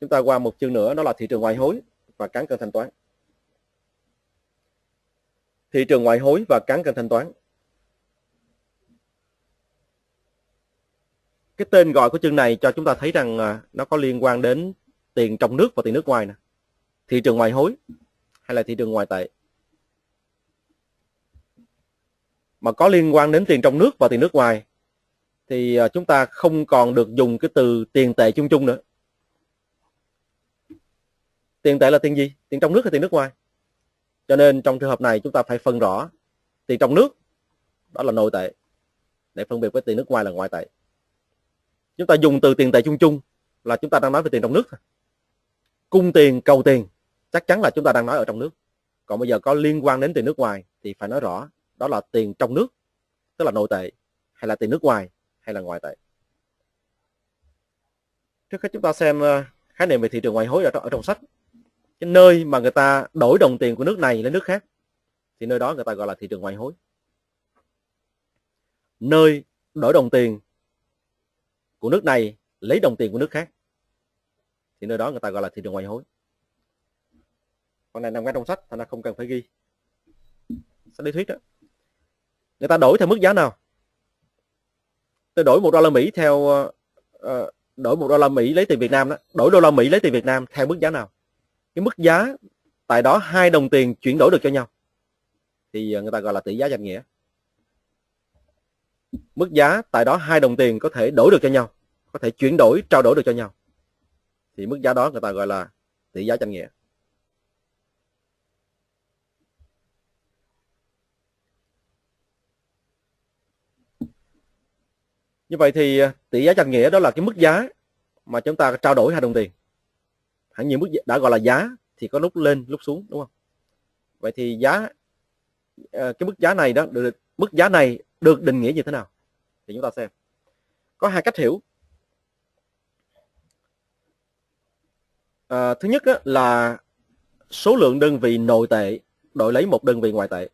chúng ta qua một chương nữa, đó là thị trường ngoại hối và cán cân thanh toán. Thị trường ngoại hối và cán cân thanh toán. Cái tên gọi của chương này cho chúng ta thấy rằng à, nó có liên quan đến tiền trong nước và tiền nước ngoài nè. Thị trường ngoại hối hay là thị trường ngoại tệ. Mà có liên quan đến tiền trong nước và tiền nước ngoài thì à, chúng ta không còn được dùng cái từ tiền tệ chung chung nữa tiền tệ là tiền gì? Tiền trong nước hay tiền nước ngoài? Cho nên trong trường hợp này chúng ta phải phân rõ tiền trong nước đó là nội tệ. Để phân biệt với tiền nước ngoài là ngoại tệ. Chúng ta dùng từ tiền tệ chung chung là chúng ta đang nói về tiền trong nước. Cung tiền cầu tiền chắc chắn là chúng ta đang nói ở trong nước. Còn bây giờ có liên quan đến tiền nước ngoài thì phải nói rõ đó là tiền trong nước tức là nội tệ hay là tiền nước ngoài hay là ngoại tệ. Trước hết chúng ta xem ờ, khái niệm về thị trường ngoại hối ở trong, ở trong sách cái nơi mà người ta đổi đồng tiền của nước này lên nước khác thì nơi đó người ta gọi là thị trường ngoại hối. Nơi đổi đồng tiền của nước này lấy đồng tiền của nước khác thì nơi đó người ta gọi là thị trường ngoại hối. Con này nằm ngay trong sách thành ra không cần phải ghi. Sách lý thuyết đó. Người ta đổi theo mức giá nào? Tôi đổi một đô la mỹ theo uh, đổi một đô la mỹ lấy tiền việt nam đó. Đổi đô la mỹ lấy tiền việt nam theo mức giá nào? Cái mức giá tại đó hai đồng tiền chuyển đổi được cho nhau. Thì ờ, người ta gọi là tỷ giá danh nghĩa. Mức giá tại đó hai đồng tiền có thể đổi được cho nhau, có thể chuyển đổi, trao đổi được cho nhau. Thì mức giá đó người ta gọi là tỷ giá danh nghĩa. Như vậy thì ờ, tỷ giá danh nghĩa đó là cái mức giá mà chúng ta trao đổi hai đồng tiền hẳn nhiều mức đã gọi là giá thì có lúc lên lúc xuống đúng không? Vậy thì giá ờ, cái mức giá này đó được mức giá này được định nghĩa như thế nào? Thì chúng ta xem. Có hai cách hiểu. À, thứ nhất là số lượng đơn vị nội tệ đổi lấy một đơn vị ngoại tệ.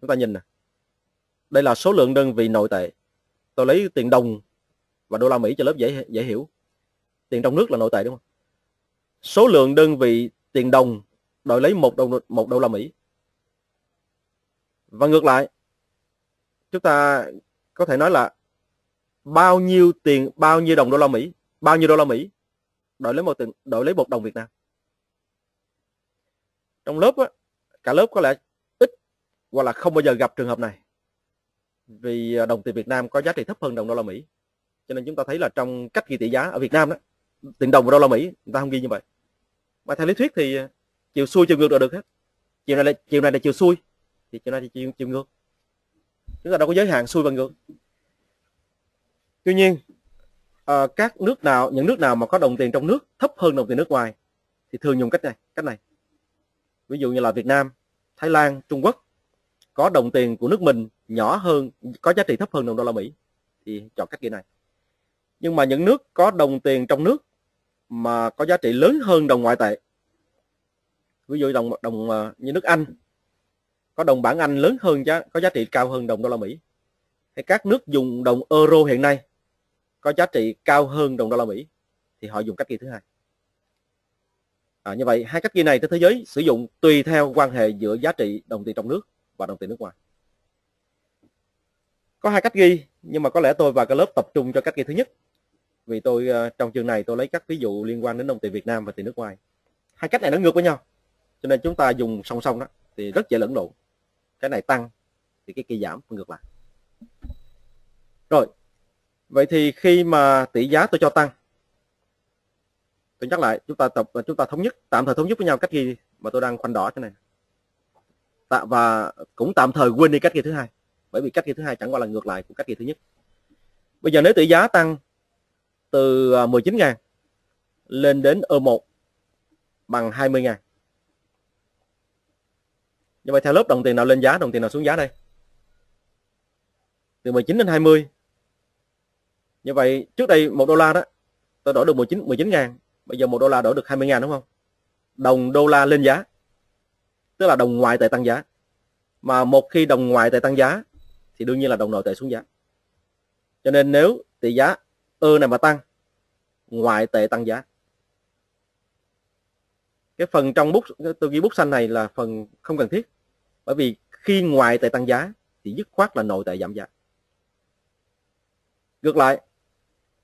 Chúng ta nhìn nè. Đây là số lượng đơn vị nội tệ. Tôi lấy tiền đồng và đô la Mỹ cho lớp dễ dễ hiểu. Tiền trong nước là nội tệ đúng không? Số lượng đơn vị tiền đồng đổi lấy một đô, một đô la Mỹ. Và ngược lại, chúng ta có thể nói là bao nhiêu tiền, bao nhiêu đồng đô la Mỹ, bao nhiêu đô la Mỹ đổi lấy một tiền, đổi lấy một đồng Việt Nam. Trong lớp á, cả lớp có lẽ ít hoặc là không bao giờ gặp trường hợp này. Vì à, đồng tiền Việt Nam có giá trị thấp hơn đồng đô la Mỹ. Cho nên chúng ta thấy là trong cách ghi tỷ giá ở Việt Nam đó, tiền đồng và đô la Mỹ người ta không ghi như vậy mà theo lý thuyết thì à, chiều xuôi chiều ngược đều được hết. Chiều này là chiều này là chiều xuôi thì chiều này thì chiều, chiều ngược. Chúng ta đâu có giới hạn xuôi và ngược. Tuy nhiên à, các nước nào những nước nào mà có đồng tiền trong nước thấp hơn đồng tiền nước ngoài thì thường dùng cách này cách này. Ví dụ như là Việt Nam Thái Lan Trung Quốc có đồng tiền của nước mình nhỏ hơn có giá trị thấp hơn đồng đô la Mỹ thì chọn cách kia này. Nhưng mà những nước có đồng tiền trong nước mà có giá trị lớn hơn đồng ngoại tệ. Ví dụ đồng đồng à, như nước Anh có đồng bảng Anh lớn hơn giá có giá trị cao hơn đồng đô la Mỹ. Hay các nước dùng đồng euro hiện nay có giá trị cao hơn đồng đô la Mỹ thì họ dùng cách ghi thứ hai. À, như vậy hai cách ghi này trên thế giới sử dụng tùy theo quan hệ giữa giá trị đồng tiền trong nước và đồng tiền nước ngoài. Có hai cách ghi nhưng mà có lẽ tôi và cái lớp tập trung cho cách ghi thứ nhất vì tôi ờ, trong chương này tôi lấy các ví dụ liên quan đến đồng tiền Việt Nam và tiền nước ngoài. Hai cách này nó ngược với nhau, cho nên chúng ta dùng song song đó thì rất dễ lẫn lộn. Cái này tăng thì cái kia giảm, ngược lại. Rồi, vậy thì khi mà tỷ giá tôi cho tăng, tôi nhắc lại, chúng ta tập chúng ta thống nhất, tạm thời thống nhất với nhau cách ghi mà tôi đang khoanh đỏ thế này. Và cũng tạm thời quên đi cách ghi thứ hai, bởi vì cách ghi thứ hai chẳng qua là ngược lại của cách ghi thứ nhất. Bây giờ nếu tỷ giá tăng từ à, 19.000 lên đến E1 bằng 20.000. Như vậy theo lớp đồng tiền nào lên giá, đồng tiền nào xuống giá đây? Từ 19 đến 20. Như vậy trước đây 1 đô la đó, tôi đổi được 19 19 ngàn. Bây giờ 1 đô la đổi được 20 ngàn đúng không? Đồng đô la lên giá. Tức là đồng ngoại tệ tăng giá. Mà một khi đồng ngoại tệ tăng giá thì đương nhiên là đồng nội tệ xuống giá. Cho nên nếu tỷ giá ơ này mà tăng. Ngoại tệ tăng giá. Cái phần trong bút, tôi ghi bút xanh này là phần không cần thiết. Bởi vì khi ngoại tệ tăng giá thì dứt khoát là nội tệ giảm giá. Ngược lại,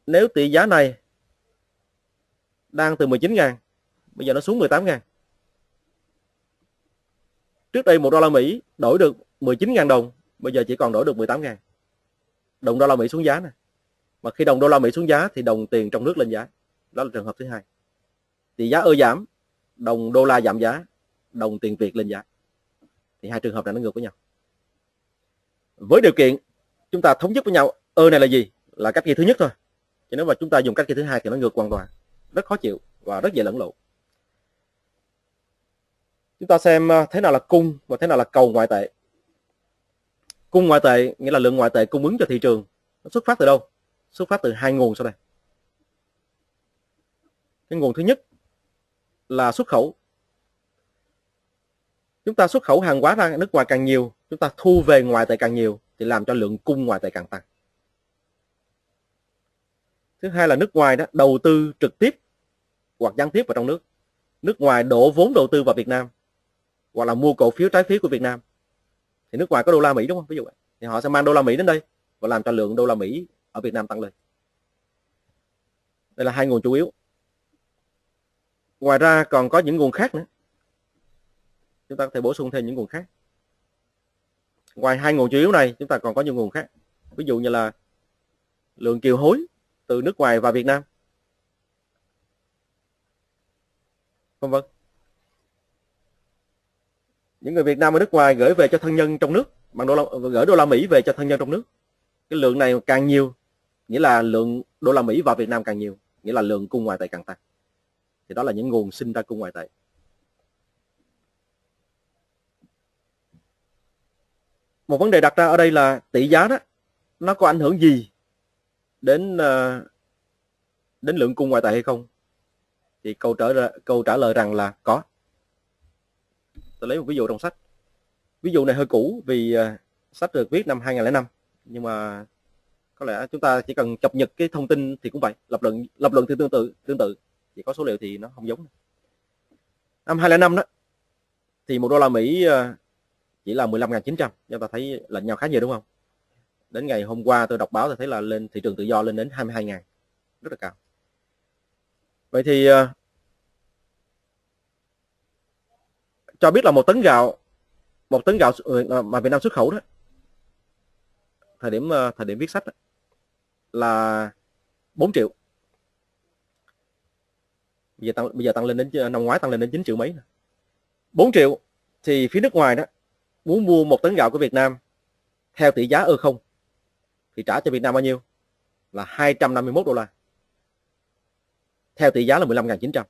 nếu tỷ giá này đang từ 19 ngàn, bây giờ nó xuống 18 ngàn. Trước đây một đô la Mỹ đổi được 19 ngàn đồng, bây giờ chỉ còn đổi được 18 ngàn. Đồng đô la Mỹ xuống giá này mà khi đồng đô la Mỹ xuống giá thì đồng tiền trong nước lên giá. Đó là trường hợp thứ hai. Tỷ giá ơ giảm, đồng đô la giảm giá, đồng tiền Việt lên giá. Thì hai trường hợp này nó ngược với nhau. Với điều kiện chúng ta thống nhất với nhau ơ này là gì? Là cách ghi thứ nhất thôi. Chứ nếu mà chúng ta dùng cách ghi thứ hai thì nó ngược hoàn toàn. Rất khó chịu và rất dễ lẫn lộn. Chúng ta xem à, thế nào là cung và thế nào là cầu ngoại tệ. Cung ngoại tệ nghĩa là lượng ngoại tệ cung ứng cho thị trường. Nó xuất phát từ đâu? Xuất phát từ hai nguồn sau đây cái nguồn thứ nhất là xuất khẩu. Chúng ta xuất khẩu hàng hóa ra nước ngoài càng nhiều, chúng ta thu về ngoại tệ càng nhiều thì làm cho lượng cung ngoại tệ càng tăng. Thứ hai là nước ngoài đó, đầu tư trực tiếp hoặc gián tiếp vào trong nước. Nước ngoài đổ vốn đầu tư vào Việt Nam hoặc là mua cổ phiếu trái phiếu của Việt Nam. Thì nước ngoài có đô la Mỹ đúng không? Ví dụ vậy. Thì họ sẽ mang đô la Mỹ đến đây và làm cho lượng đô la Mỹ ở Việt Nam tăng lên. Đây là hai nguồn chủ yếu. Ngoài ra còn có những nguồn khác nữa. Chúng ta có thể bổ sung thêm những nguồn khác. Ngoài hai nguồn chủ yếu này, chúng ta còn có những nguồn khác. Ví dụ như là lượng kiều hối từ nước ngoài vào Việt Nam. Vân vân. Những người Việt Nam ở nước ngoài gửi về cho thân nhân trong nước, bằng đô la, gửi đô la Mỹ về cho thân nhân trong nước. Cái lượng này càng nhiều nghĩa là lượng đô la Mỹ vào Việt Nam càng nhiều, nghĩa là lượng cung ngoại tệ càng tăng. Thì đó là những nguồn sinh ra cung ngoại tệ. Một vấn đề đặt ra ở đây là tỷ giá đó, nó có ảnh hưởng gì đến ờ, đến lượng cung ngoại tệ hay không? Thì câu trả câu trả lời rằng là có. Tôi lấy một ví dụ trong sách. Ví dụ này hơi cũ vì ờ, sách được viết năm 2005 nhưng mà có lẽ chúng ta chỉ cần cập nhật cái thông tin thì cũng vậy. Lập luận lập luận thì tương tự tương tự. Chỉ có số liệu thì nó không giống. Năm 2005 đó thì một đô la Mỹ ờ, chỉ là 15.900 chúng ta thấy lệnh nhau khá nhiều đúng không? Đến ngày hôm qua tôi đọc báo tôi thấy là lên thị trường tự do lên đến 22.000 rất là cao. Vậy thì ờ, cho biết là một tấn gạo một tấn gạo ờ, mà Việt Nam xuất khẩu đó thời điểm thời điểm viết sách đó, là 4 triệu bây giờ tăng bây giờ tăng lên đến năm ngoái tăng lên đến 9 triệu mấy 4 triệu thì phía nước ngoài đó muốn mua một tấn gạo của Việt Nam theo tỷ giá ơ không thì trả cho Việt Nam bao nhiêu? Là 251 đô la. Theo tỷ giá là 15.900.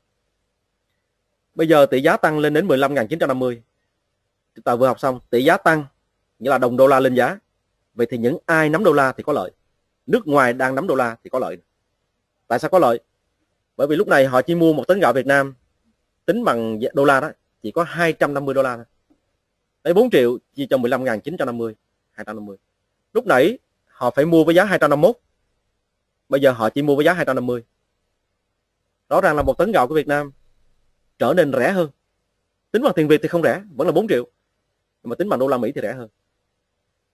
Bây giờ tỷ giá tăng lên đến 15.950. Chúng ta vừa học xong, tỷ giá tăng nghĩa là đồng đô la lên giá. Vậy thì những ai nắm đô la thì có lợi. Nước ngoài đang nắm đô la thì có lợi. Tại sao có lợi? Bởi vì lúc này họ chỉ mua một tấn gạo Việt Nam tính bằng đô la đó chỉ có 250 đô la thôi. Đấy 4 triệu chia cho 15.950 250. Lúc nãy họ phải mua với giá 251. Bây giờ họ chỉ mua với giá 250. Rõ ràng là một tấn gạo của Việt Nam trở nên rẻ hơn. Tính bằng tiền Việt thì không rẻ, vẫn là 4 triệu. Nhưng mà tính bằng đô la Mỹ thì rẻ hơn.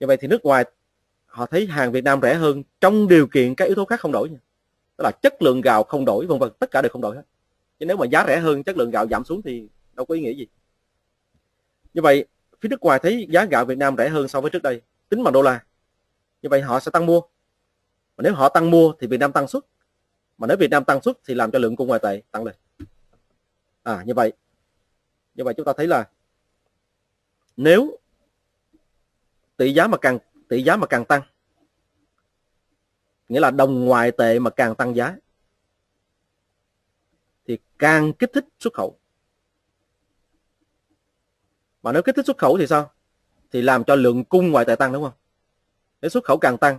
Như vậy thì nước ngoài họ thấy hàng Việt Nam rẻ hơn trong điều kiện các yếu tố khác không đổi nha. Đó là chất lượng gạo không đổi vân vân, tất cả đều không đổi hết. Chứ nếu mà giá rẻ hơn, chất lượng gạo giảm xuống thì đâu có ý nghĩa gì. Như vậy, phía nước ngoài thấy giá gạo Việt Nam rẻ hơn so với trước đây, tính bằng đô la như vậy họ sẽ tăng mua mà nếu họ tăng mua thì Việt Nam tăng suất mà nếu Việt Nam tăng suất thì làm cho lượng cung ngoại tệ tăng lên à như vậy như vậy chúng ta thấy là nếu tỷ giá mà càng tỷ giá mà càng tăng. Nghĩa là đồng ngoại tệ mà càng tăng giá, thì càng kích thích xuất khẩu. Mà nếu kích thích xuất khẩu thì sao? Thì làm cho lượng cung ngoại tệ tăng đúng không? Nếu xuất khẩu càng tăng,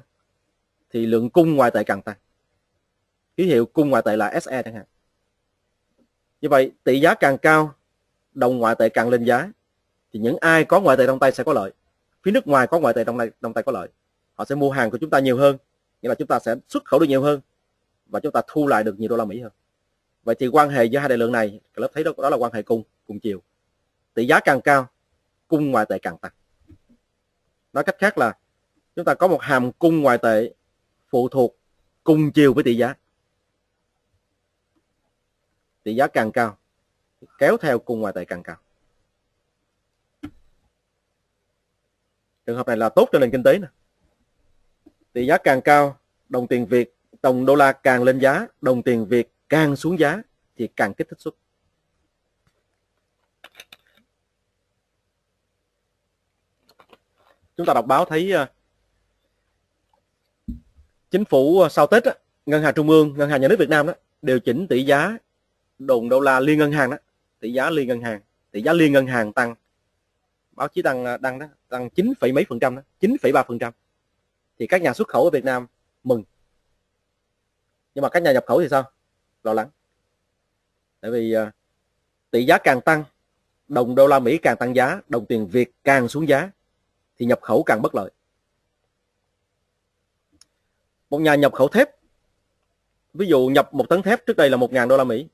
thì lượng cung ngoại tệ càng tăng. Ký hiệu cung ngoại tệ là SE chẳng hạn. Như vậy, tỷ giá càng cao, đồng ngoại tệ càng lên giá, thì những ai có ngoại tệ trong tay sẽ có lợi phía nước ngoài có ngoại tệ trong tay trong tay có lợi. Họ sẽ mua hàng của chúng ta nhiều hơn, nghĩa là chúng ta sẽ xuất khẩu được nhiều hơn và chúng ta thu lại được nhiều đô la Mỹ hơn. Vậy thì quan hệ giữa hai đại lượng này lớp thấy đó đó là quan hệ cung cùng chiều. Tỷ giá càng cao, cung ngoại tệ càng tăng. Nói cách khác là, chúng ta có một hàm cung ngoại tệ phụ thuộc cùng chiều với tỷ giá. Tỷ giá càng cao, kéo theo cung ngoại tệ càng cao. Trường hợp này là tốt cho nền kinh tế nè. Tỷ giá càng cao, đồng tiền Việt, đồng đô la càng lên giá, đồng tiền Việt càng xuống giá thì càng kích thích xuất. Chúng ta đọc báo thấy ờ, chính phủ ờ, sau Tết ngân hàng trung ương, ngân hàng nhà nước Việt Nam đó, điều chỉnh tỷ giá đồng đô la liên ngân hàng đó, tỷ giá liên ngân hàng, tỷ giá liên ngân hàng tăng báo chí tăng à, đăng đó tăng 9, mấy phần trăm đó 9,3 phần trăm. Thì các nhà xuất khẩu ở Việt Nam mừng. Nhưng mà các nhà nhập khẩu thì sao? Lo lắng. Tại vì uh, tỷ giá càng tăng đồng đô la Mỹ càng tăng giá đồng tiền Việt càng xuống giá thì nhập khẩu càng bất lợi. Một nhà nhập khẩu thép ví dụ nhập một tấn thép trước đây là 1.000 đô la Mỹ.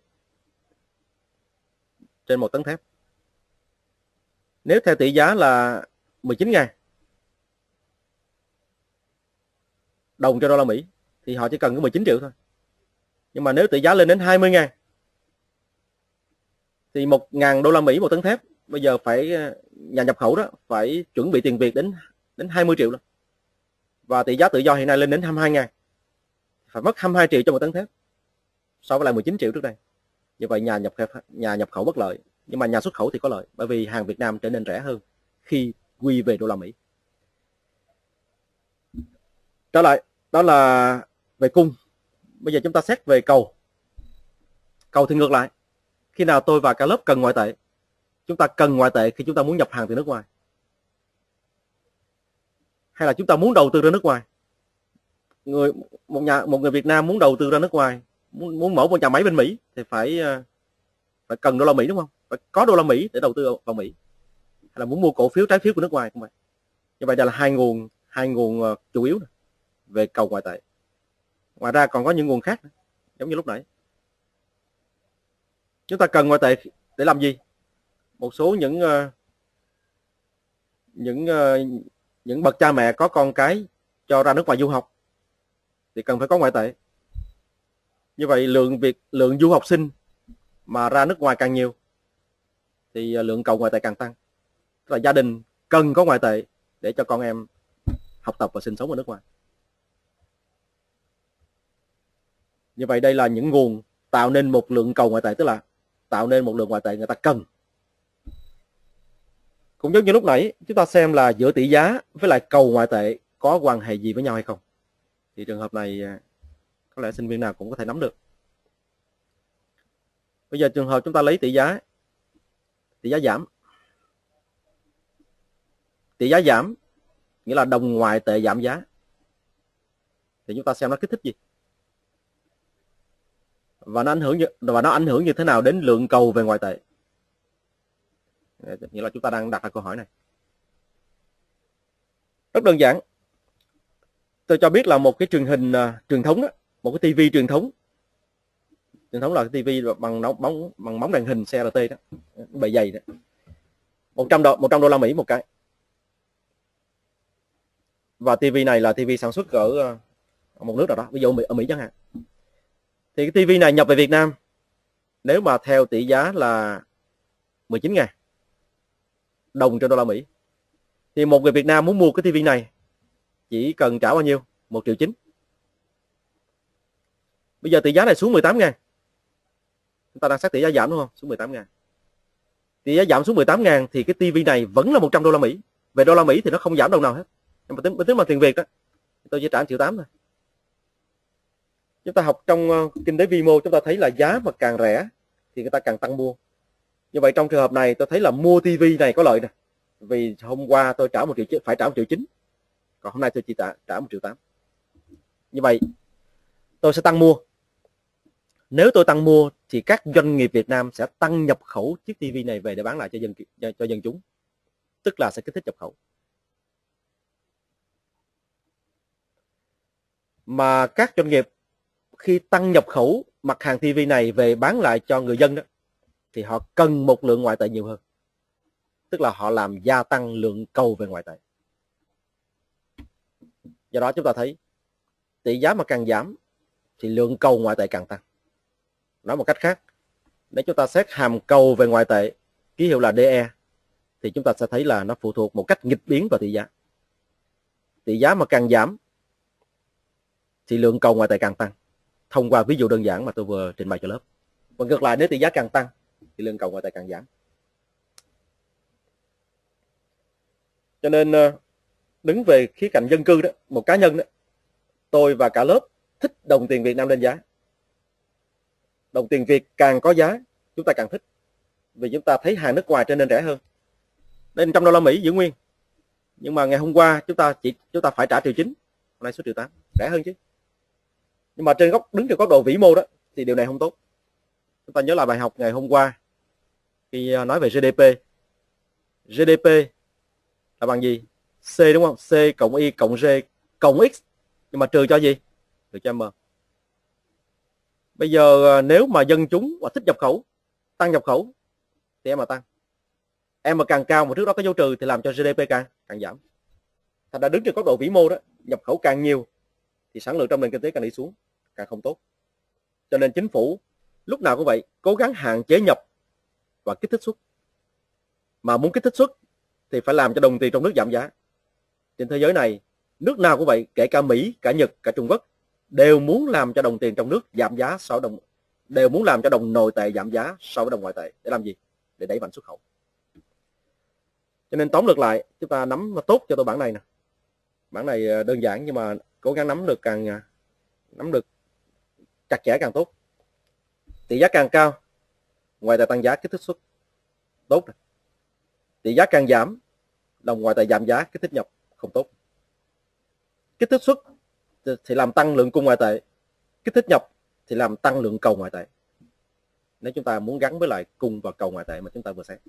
Trên một tấn thép nếu theo tỷ giá là 19 ngàn đồng cho đô la Mỹ, thì họ chỉ cần có 19 triệu thôi. Nhưng mà nếu tỷ giá lên đến 20 ngàn, thì 1 ngàn đô la Mỹ một tấn thép, bây giờ phải ờ, nhà nhập khẩu đó, phải chuẩn bị tiền Việt đến đến 20 triệu luôn. Và tỷ giá tự do hiện nay lên đến 22 ngàn, phải mất 22 triệu cho một tấn thép, so với lại 19 triệu trước đây. Như vậy nhà nhập nhà nhập khẩu bất lợi nhưng mà nhà xuất khẩu thì có lợi bởi vì hàng Việt Nam trở nên rẻ hơn khi quy về đô la Mỹ. Trở lại đó là về cung. Bây giờ chúng ta xét về cầu. Cầu thì ngược lại. Khi nào tôi và cả lớp cần ngoại tệ chúng ta cần ngoại tệ khi chúng ta muốn nhập hàng từ nước ngoài. Hay là chúng ta muốn đầu tư ra nước ngoài. Người một nhà một người Việt Nam muốn đầu tư ra nước ngoài muốn, muốn mở một nhà máy bên Mỹ thì phải ờ, phải cần đô la Mỹ đúng không? Phải có đô la Mỹ để đầu tư vào Mỹ, hay là muốn mua cổ phiếu trái phiếu của nước ngoài không vậy như vậy đây là hai nguồn hai nguồn ờ, chủ yếu về cầu ngoại tệ. Ngoài ra còn có những nguồn khác giống như lúc nãy. Chúng ta cần ngoại tệ để làm gì? Một số những ờ, những ờ, những bậc cha mẹ có con cái cho ra nước ngoài du học thì cần phải có ngoại tệ. Như vậy lượng việc, lượng du học sinh mà ra nước ngoài càng nhiều thì à, lượng cầu ngoại tệ càng tăng. Tức là gia đình cần có ngoại tệ để cho con em học tập và sinh sống ở nước ngoài. Như vậy đây là những nguồn tạo nên một lượng cầu ngoại tệ, tức là tạo nên một lượng ngoại tệ người ta cần. Cũng giống như lúc nãy, chúng ta xem là giữa tỷ giá với lại cầu ngoại tệ có quan hệ gì với nhau hay không. Thì trường hợp này à, có lẽ sinh viên nào cũng có thể nắm được. Bây giờ trường hợp chúng ta lấy tỷ giá tỷ giá giảm. Tỷ giá giảm nghĩa là đồng ngoại tệ giảm giá. Thì chúng ta xem nó kích thích gì. Và nó ảnh hưởng như, và nó ảnh hưởng như thế nào đến lượng cầu về ngoại tệ. Nghĩa là chúng ta đang đặt ra câu hỏi này. Rất đơn giản. Tôi cho biết là một cái truyền hình uh, truyền thống đó, một cái tivi truyền thống truyền thống là cái tivi bằng nó bóng bằng bóng đèn hình CRT đó bề dày đó. 100 đô 100 đô la Mỹ một cái. Và tivi này là tivi sản xuất ở ờ, một nước nào đó ví dụ ở Mỹ, ở Mỹ chẳng hạn. Thì cái tivi này nhập về Việt Nam nếu mà theo tỷ giá là 19 ngàn đồng cho đô la Mỹ thì một người Việt Nam muốn mua cái tivi này chỉ cần trả bao nhiêu? 1 triệu chín. Bây giờ tỷ giá này xuống 18 ngàn chúng ta đang xác tỷ giá giảm đúng không? Xuống 18 ngàn. Tỷ giá giảm xuống 18 ngàn thì cái tivi này vẫn là 100 đô la Mỹ. Về đô la Mỹ thì nó không giảm đồng nào hết. Nhưng mà tính, tính bằng tiền Việt đó tôi chỉ trả 1 triệu 8 thôi. Chúng ta học trong ờ, kinh tế vi mô chúng ta thấy là giá mà càng rẻ thì người ta càng tăng mua. Như vậy trong trường hợp này tôi thấy là mua tivi này có lợi nè. Vì hôm qua tôi trả một triệu phải trả một triệu chín. Còn hôm nay tôi chỉ trả trả một triệu tám. Như vậy tôi sẽ tăng mua nếu tôi tăng mua thì các doanh nghiệp Việt Nam sẽ tăng nhập khẩu chiếc TV này về để bán lại cho dân cho dân chúng. Tức là sẽ kích thích nhập khẩu. Mà các doanh nghiệp khi tăng nhập khẩu mặt hàng TV này về bán lại cho người dân đó, thì họ cần một lượng ngoại tệ nhiều hơn. Tức là họ làm gia tăng lượng cầu về ngoại tệ. Do đó chúng ta thấy tỷ giá mà càng giảm thì lượng cầu ngoại tệ càng tăng nói một cách khác, nếu chúng ta xét hàm cầu về ngoại tệ, ký hiệu là DE thì chúng ta sẽ thấy là nó phụ thuộc một cách nghịch biến vào tỷ giá. Tỷ giá mà càng giảm, thì lượng cầu ngoại tệ càng tăng. Thông qua ví dụ đơn giản mà tôi vừa trình bày cho lớp. Và ngược lại, nếu tỷ giá càng tăng, thì lượng cầu ngoại tệ càng giảm. Cho nên ờ, đứng về khía cạnh dân cư đó, một cá nhân đó, tôi và cả lớp thích đồng tiền Việt Nam lên giá đồng tiền Việt càng có giá, chúng ta càng thích. Vì chúng ta thấy hàng nước ngoài trở nên rẻ hơn. Nên trăm đô la Mỹ giữ nguyên. Nhưng mà ngày hôm qua chúng ta chỉ, chúng ta phải trả triệu chín. Hôm nay số triệu tám. Rẻ hơn chứ. Nhưng mà trên góc, đứng trên góc độ vĩ mô đó, thì điều này không tốt. Chúng ta nhớ lại bài học ngày hôm qua, khi à, nói về GDP GDP là bằng gì? C đúng không? C cộng Y cộng G cộng X. Nhưng mà trừ cho gì? Trừ cho M bây giờ ờ, nếu mà dân chúng mà thích nhập khẩu, tăng nhập khẩu thì em mà tăng. Em mà càng cao mà trước đó có dấu trừ thì làm cho GDP càng càng giảm. Thành ra đứng trên góc độ vĩ mô đó, nhập khẩu càng nhiều thì sản lượng trong nền kinh tế càng đi xuống, càng không tốt. Cho nên chính phủ lúc nào cũng vậy, cố gắng hạn chế nhập và kích thích xuất. Mà muốn kích thích xuất thì phải làm cho đồng tiền trong nước giảm giá. Trên thế giới này, nước nào cũng vậy, kể cả Mỹ, cả Nhật, cả Trung Quốc đều muốn làm cho đồng tiền trong nước giảm giá so với đồng, đều muốn làm cho đồng nội tệ giảm giá so với đồng ngoại tệ. Để làm gì? Để đẩy mạnh xuất khẩu. Cho nên tóm lược lại, chúng ta nắm tốt cho tôi bản này nè. Bản này ờ, đơn giản nhưng mà cố gắng nắm được càng ờ, nắm được chặt chẽ càng tốt. Tỷ giá càng cao, ngoại tệ tăng giá kích thích xuất tốt tỷ giá càng giảm, đồng ngoại tệ giảm giá kích thích nhập không tốt. Kích thích xuất thì làm tăng lượng cung ngoại tệ. Kích thích nhập thì làm tăng lượng cầu ngoại tệ. Nếu chúng ta muốn gắn với lại cung và cầu ngoại tệ mà chúng ta vừa xét